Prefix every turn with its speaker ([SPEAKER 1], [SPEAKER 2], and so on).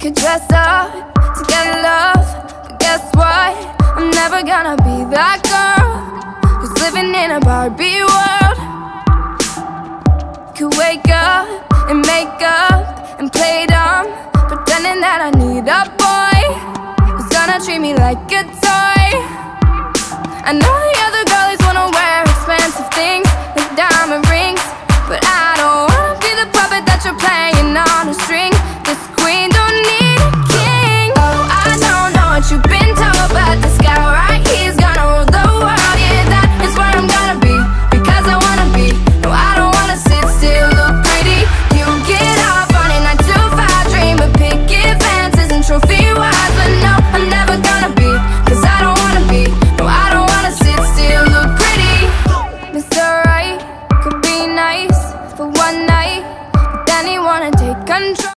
[SPEAKER 1] could dress up to get love, but guess what? I'm never gonna be that girl who's living in a Barbie world. Could wake up and make up and play dumb, pretending that I need a boy who's gonna treat me like a toy. I know the other girlies wanna wear expensive things like diamond rings, but I for one night, but then he wanna take control.